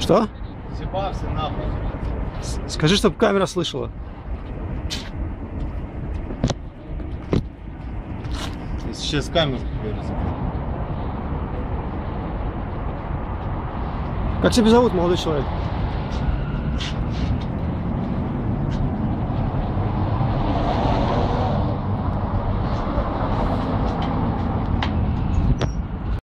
Что? З'їбався нахуй. Скажи, чтобы камера слышала. Сейчас камеру. Как тебя зовут, молодой человек?